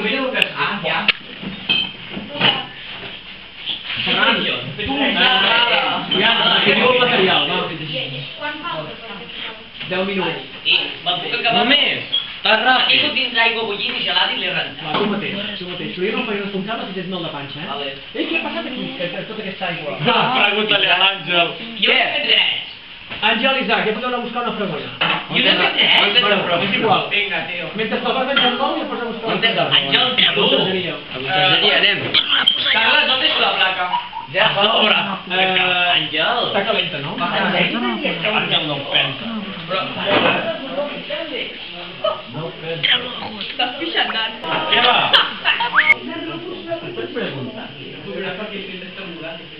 Bewegung der Kragen. Rancio. Che devo materiale, no? 10 minuti. Ma tu che cavolo? Tan ràpid. Aquí tindrà aigua i gelada i l'he rentat. Va, tu mateix, tu mateix. Jo no em faré responsable si tens molt de panxa, eh? Vale. Ei, què ha passat aquí? Eh, eh, tota aquesta aigua. Va, ah. pregunta-li a l'Àngel. Jo no he fet res. Angel, Isaac, ya a buscar una fregona. no eh? On igual. Venga tío. qué no? el a buscar. no? tens qué te Àngel, mira no? te no? ¡No te no? la placa? a sobre. Ah, no? Eh, eh, no? qué no pensa. No ¡No ¡Qué va? ¡Qué ¡No! ¡No! ¡No!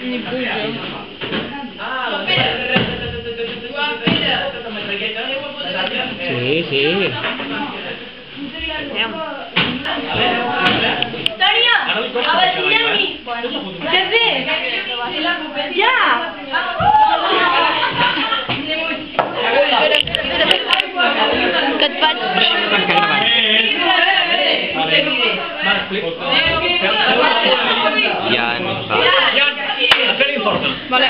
Не буду. Sí, sí. Дарья, а вот меня не Держи. Я. Как два. Как два. Vale.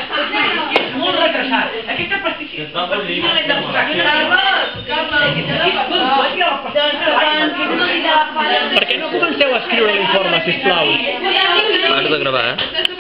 molt retrasat. Aquesta pastilla... Per què no comenceu a escriure l'informe, sisplau? Has de gravar, eh?